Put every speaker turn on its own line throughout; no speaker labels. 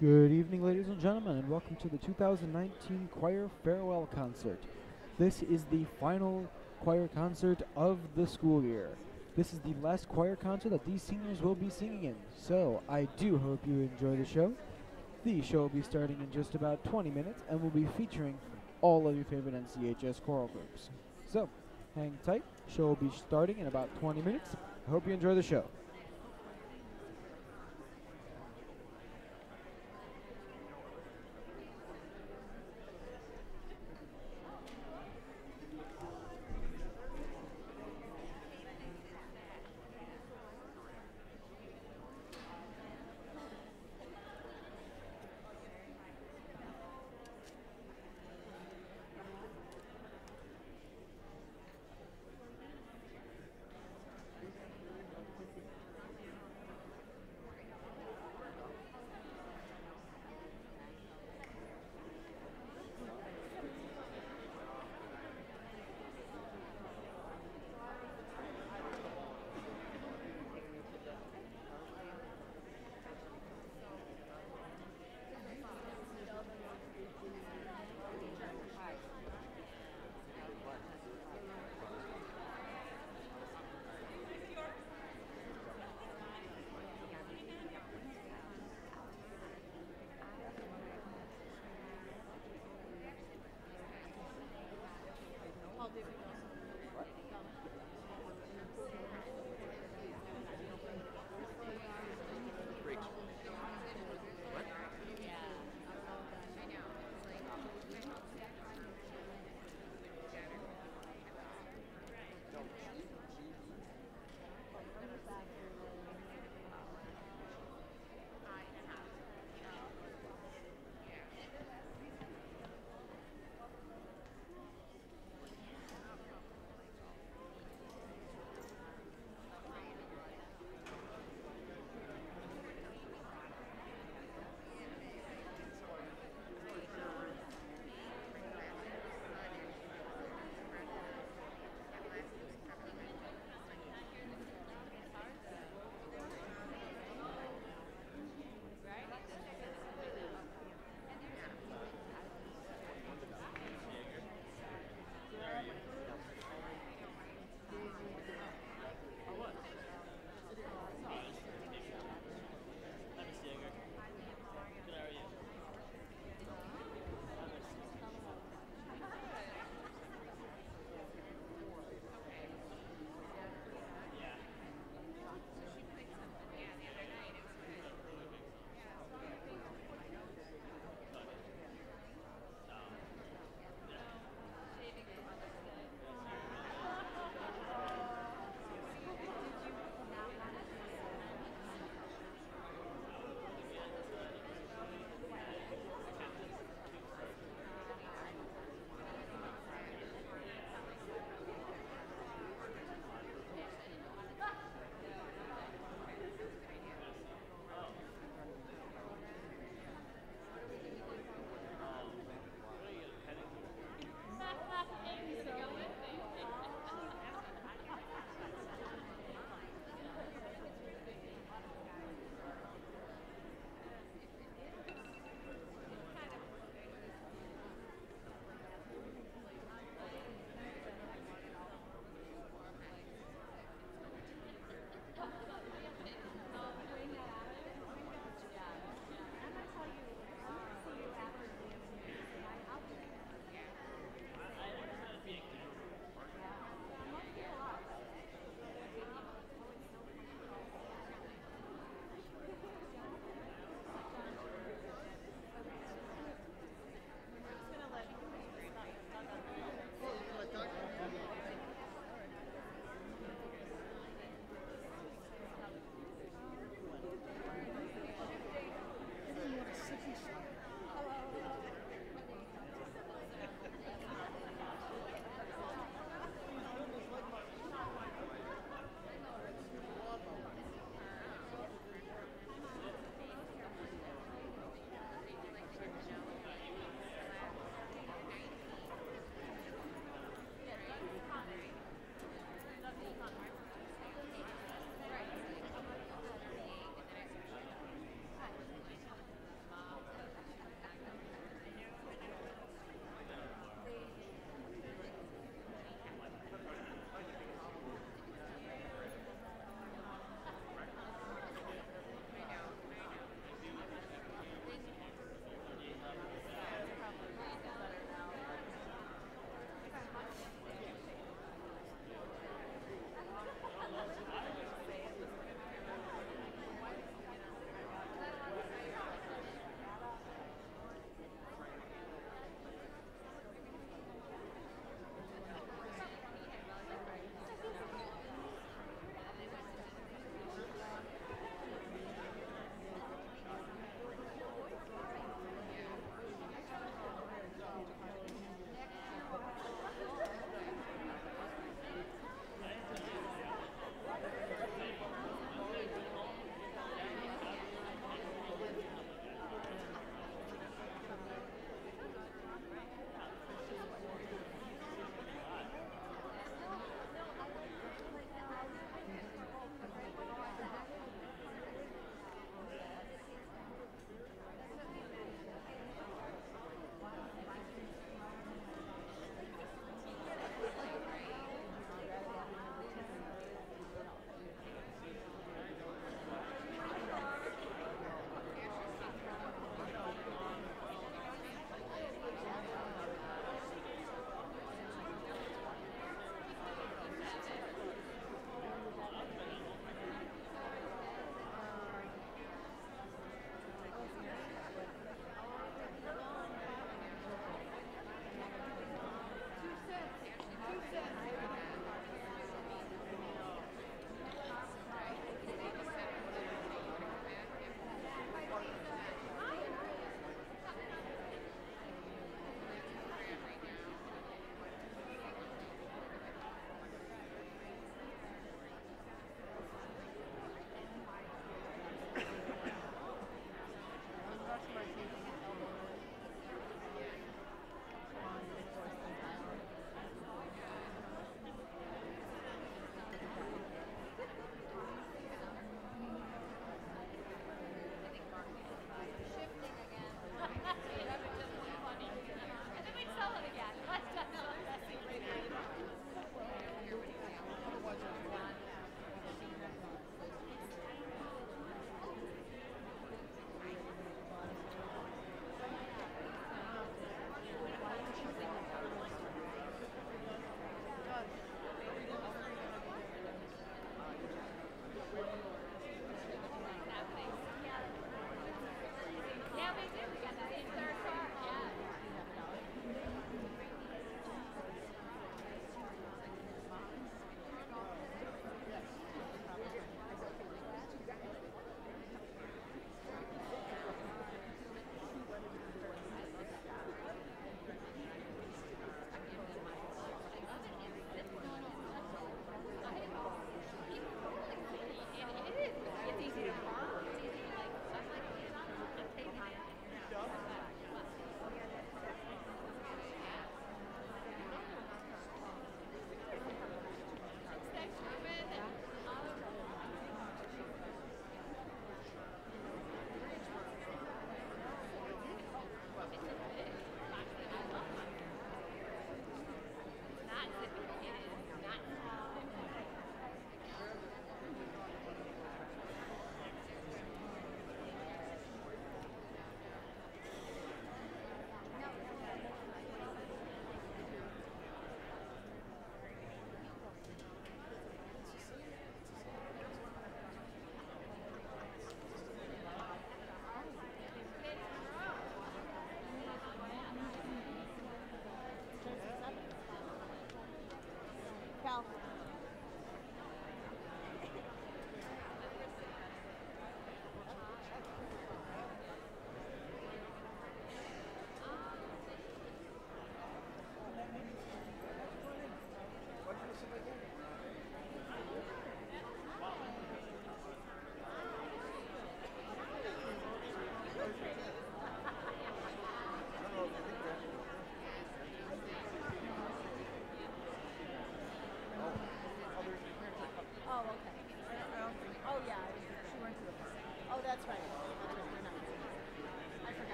Good evening, ladies and gentlemen, and welcome to the 2019 Choir Farewell Concert. This is the final choir concert of the school year. This is the last choir concert that these seniors will be singing in, so I do hope you enjoy the show. The show will be starting in just about 20 minutes and will be featuring all of your favorite NCHS choral groups. So, hang tight. Show will be starting in about 20 minutes. I hope you enjoy the show.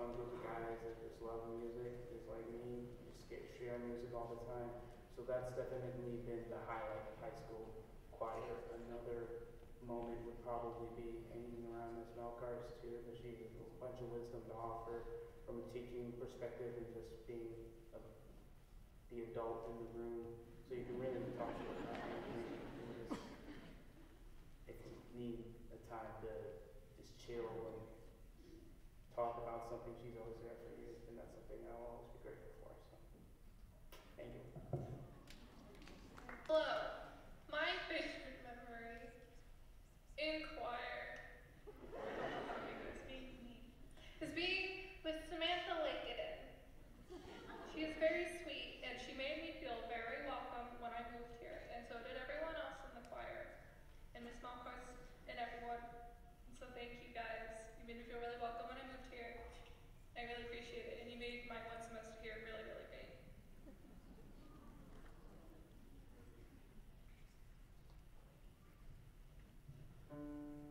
Fun group of guys that just love music, just like me, just get share music all the time. So that's definitely been the highlight of high school choir. Another moment would probably be hanging around Miss Melkar's too, because she has a bunch of wisdom to offer from a teaching perspective and just being a, the adult in the room. So you can really talk to her about anything if you need a time to just chill and talk about something, she's always there for you, and that's something I'll always be grateful for, so. Thank you.
Hello. My favorite memory in choir is being with Samantha Lakeiden. She is very sweet and she made me feel very welcome when I moved here, and so did everyone else in the choir, and Miss Malcois and everyone. So thank you guys. You made me feel really welcome when I moved here. I really appreciate it, and you made my one semester here really, really great.
Coming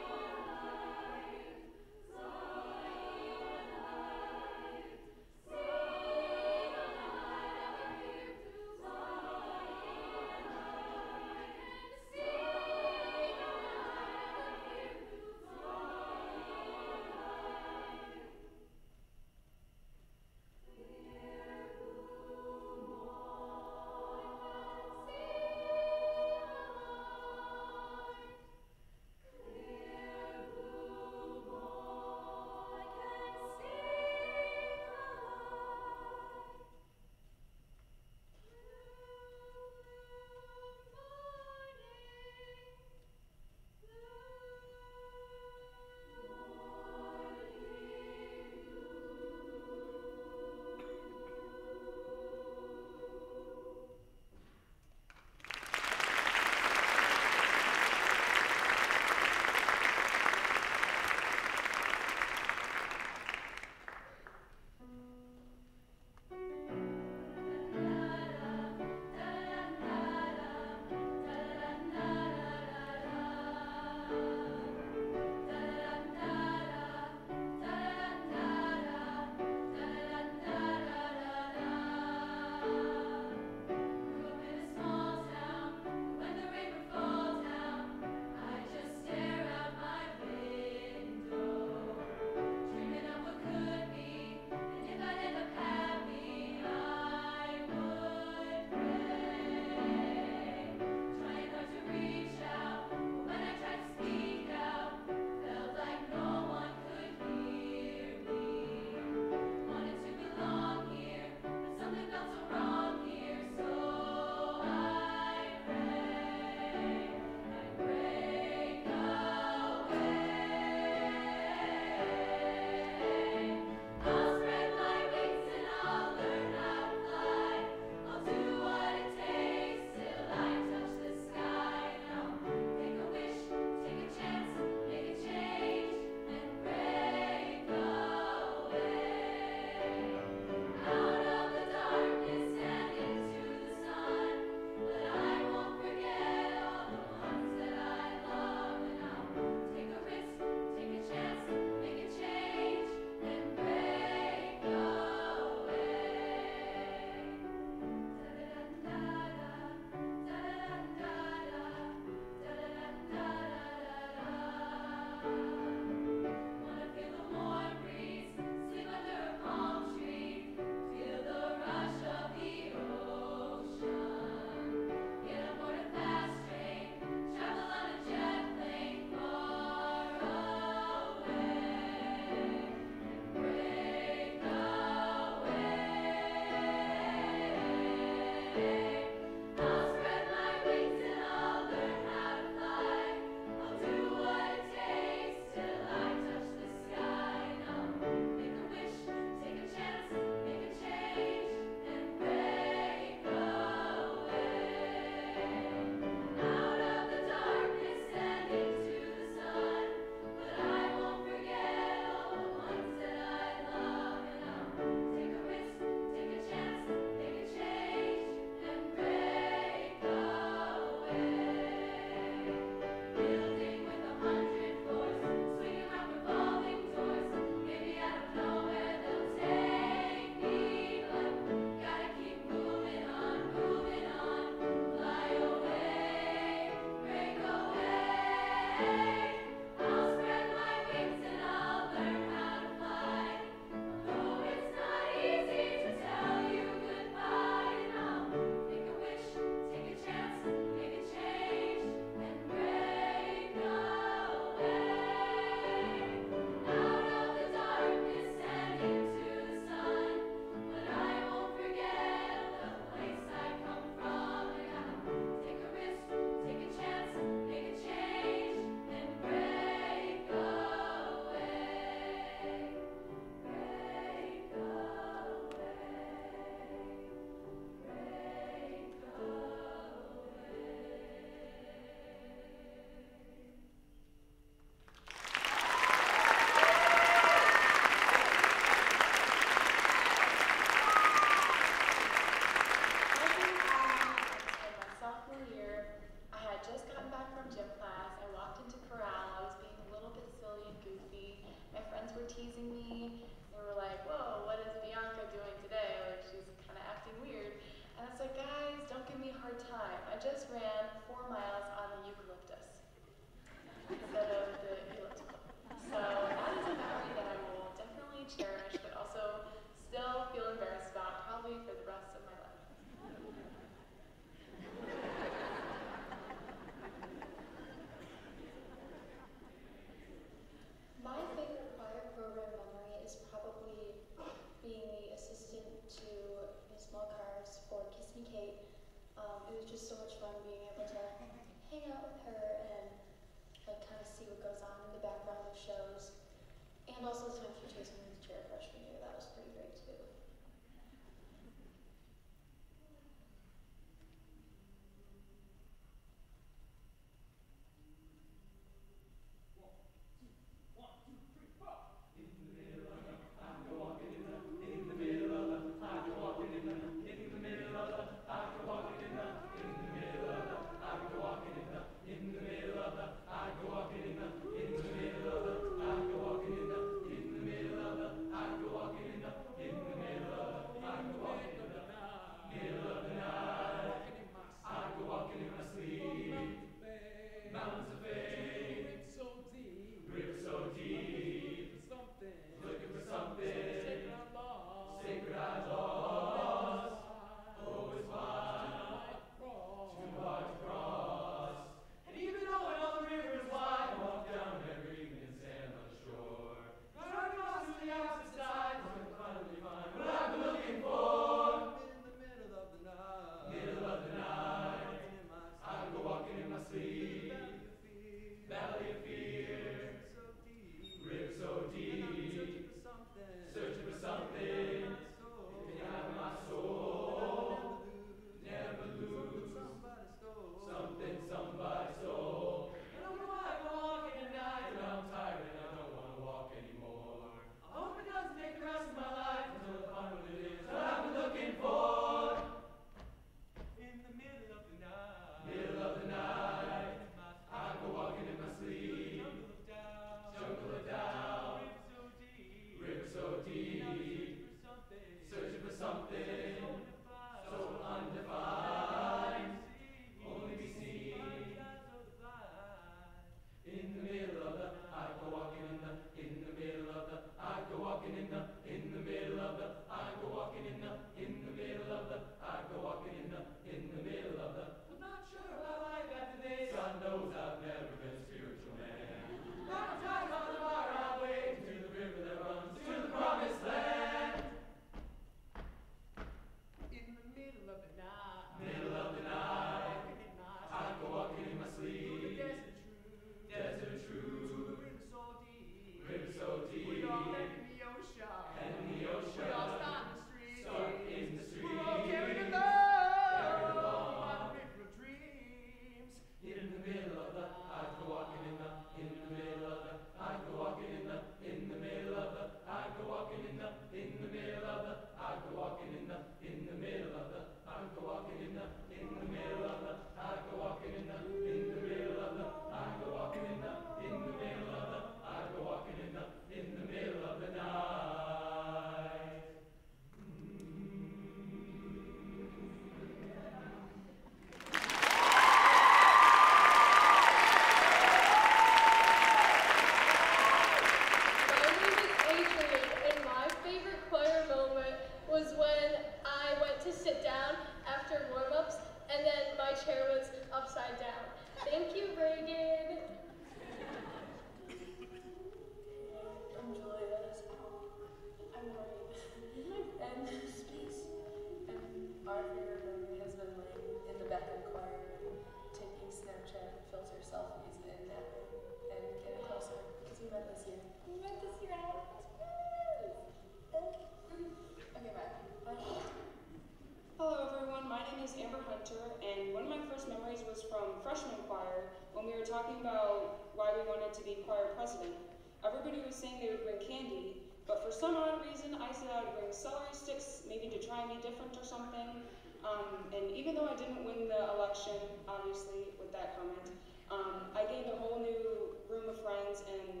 reflection, obviously, with that comment. Um, I gained a whole new room of
friends, and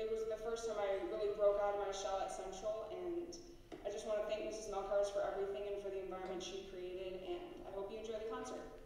it was the first time
I
really broke out of
my shell at Central, and I just want to thank Mrs. Melkars for everything and for the environment she created, and I hope you enjoy the concert.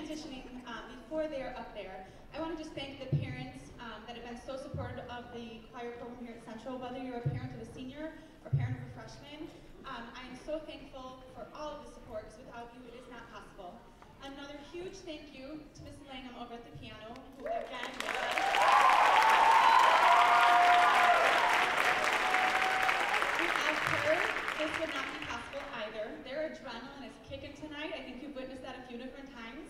Transitioning, um, before they're up there, I want to just thank the parents um, that have been so supportive of the choir program here at Central, whether you're a parent of a senior or parent of a freshman. Um, I am so thankful for all of the support, because without you, it is not possible. Another huge thank you to Miss Langham over at the piano, who again, this would not be possible either. Their adrenaline is kicking tonight. I think you've witnessed that a few different times.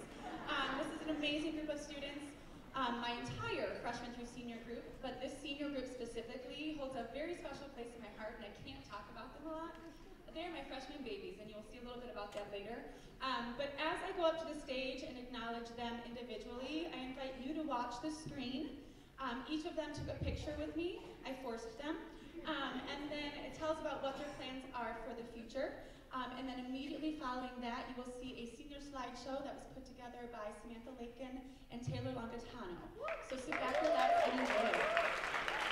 Um, this is an amazing group of students. Um, my entire freshman through senior group, but this senior group specifically holds a very special place in my heart, and I can't talk about them a lot. They're my freshman babies, and you'll see a little bit about that later. Um, but as I go up to the stage and acknowledge them individually, I invite you to watch the screen. Um, each of them took a picture with me. I forced them. Um, and then it tells about what their plans are for the future. Um, and then immediately following that, you will see a senior slideshow that was put together by Samantha Lakin and Taylor Longatano. So sit back, relax, and enjoy.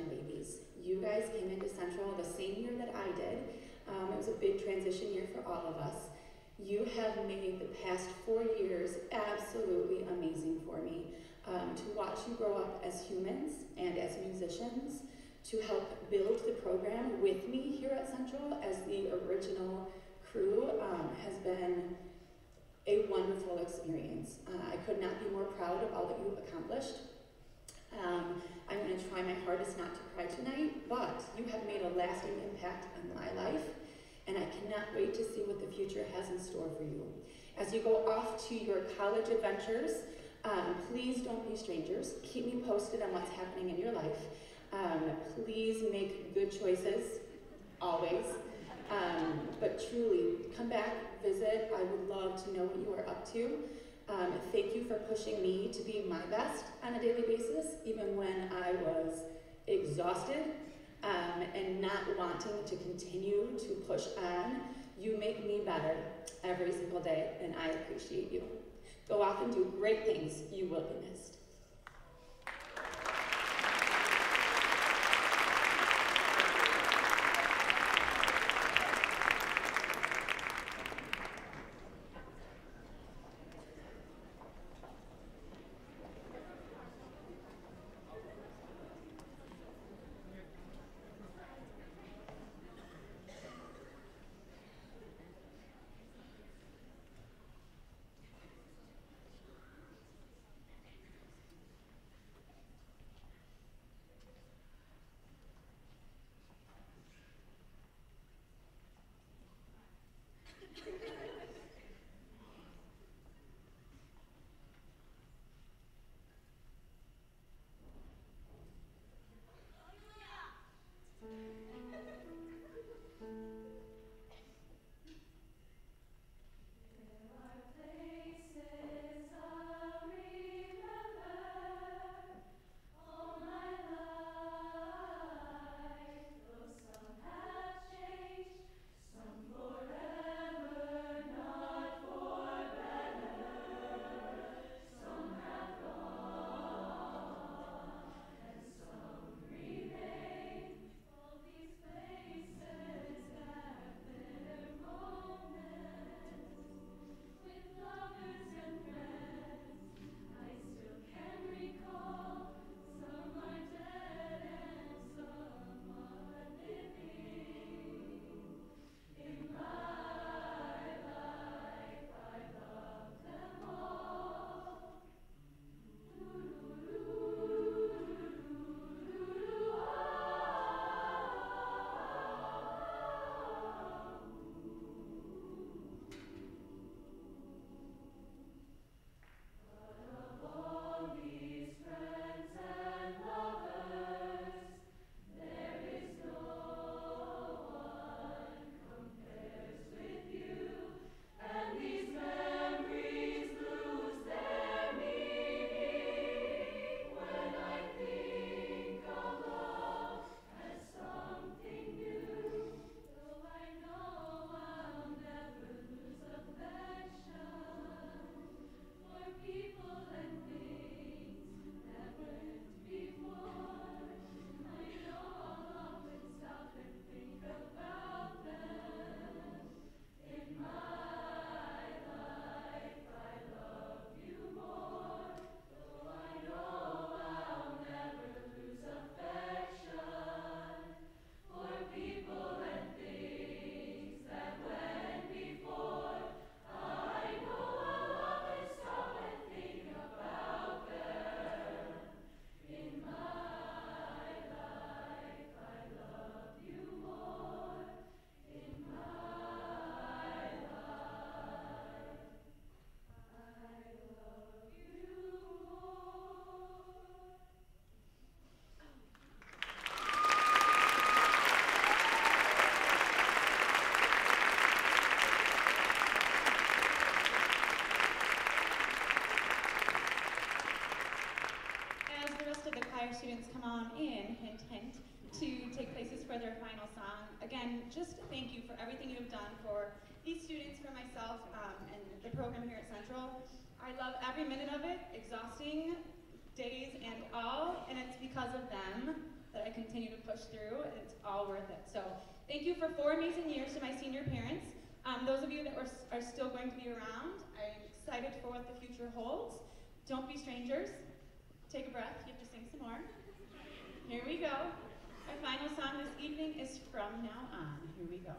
Babies. You guys came into Central the same year that I did. Um, it was a big transition year for all of us. You have made the past four years absolutely amazing for me. Um, to watch you grow up as humans and as musicians, to help build the program with me here at Central as the original crew um, has been a wonderful experience. Uh, I could not be more proud of all that you've accomplished. Um, I'm going to try my hardest not to cry tonight, but you have made a lasting impact on my life, and I cannot wait to see what the future has in store for you. As you go off to your college adventures, um, please don't be strangers. Keep me posted on what's happening in your life. Um, please make good choices, always. Um, but truly, come back, visit. I would love to know what you are up to. Um, thank you for pushing me to be my best on a daily basis, even when I was exhausted um, and not wanting to continue to push on. You make me better every single day, and I appreciate you. Go off and do great things. You will be missed. Students come on in, hint, hint, to take places for their final song. Again, just thank you for everything you have done for these students, for myself, um, and the program here at Central. I love every minute of it, exhausting days and all, and it's because of them that I continue to push through, and it's all worth it. So thank you for four amazing years to my senior parents. Um, those of you that were, are still going to be around, I'm excited for what the future holds. Don't be strangers. Take a breath. You have to sing some more. Here we go. Our final song this evening is From Now On. Here we go.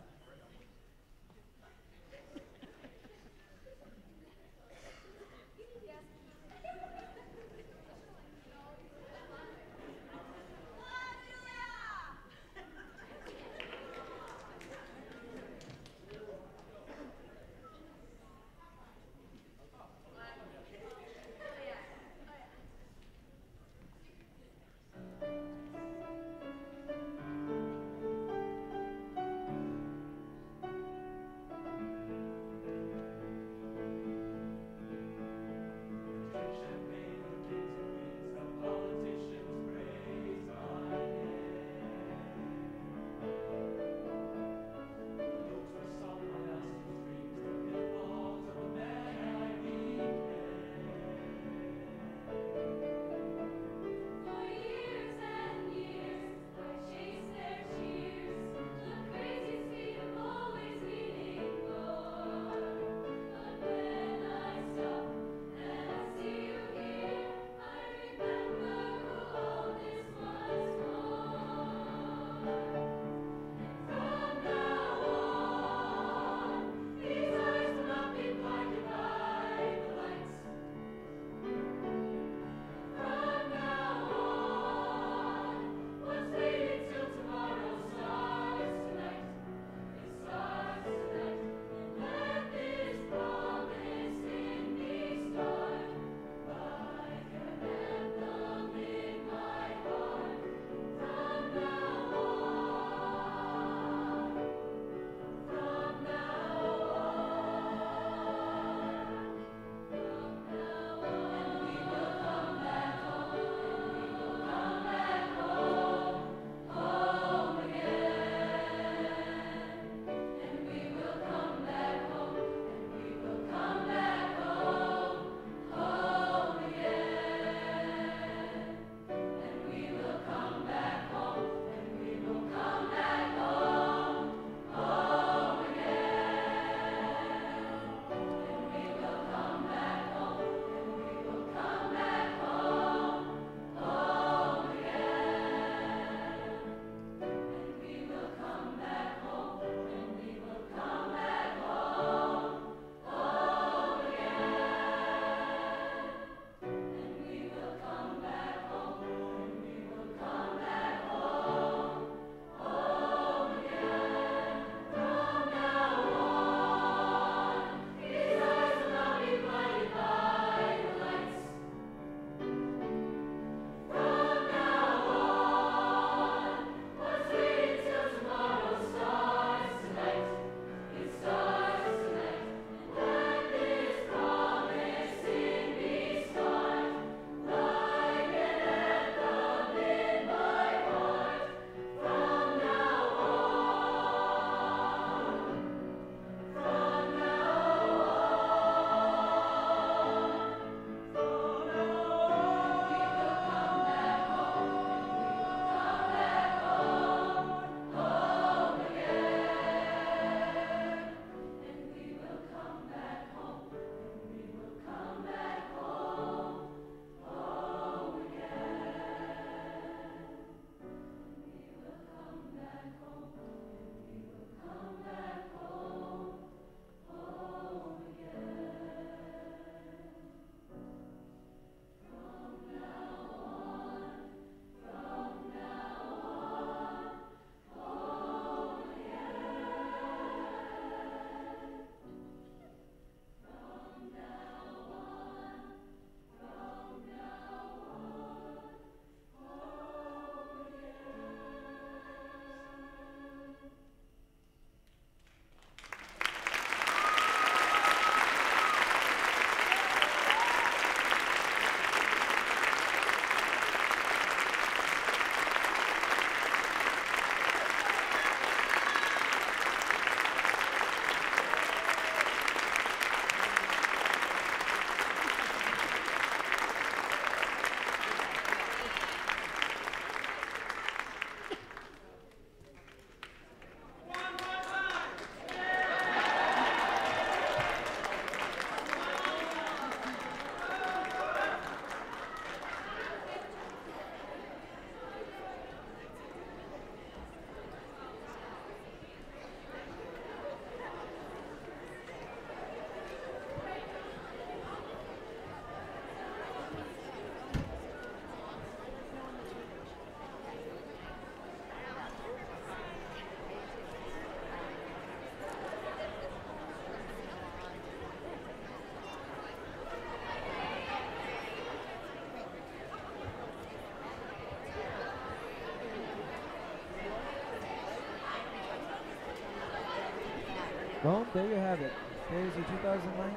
Well, there you have it. There's your 2019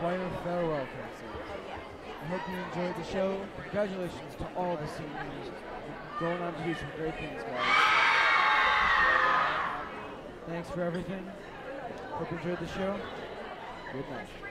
choir farewell concert. I hope you enjoyed the show. Congratulations to all the seniors going on to do some great things, guys. Thanks for everything. Hope you enjoyed the show. Good night.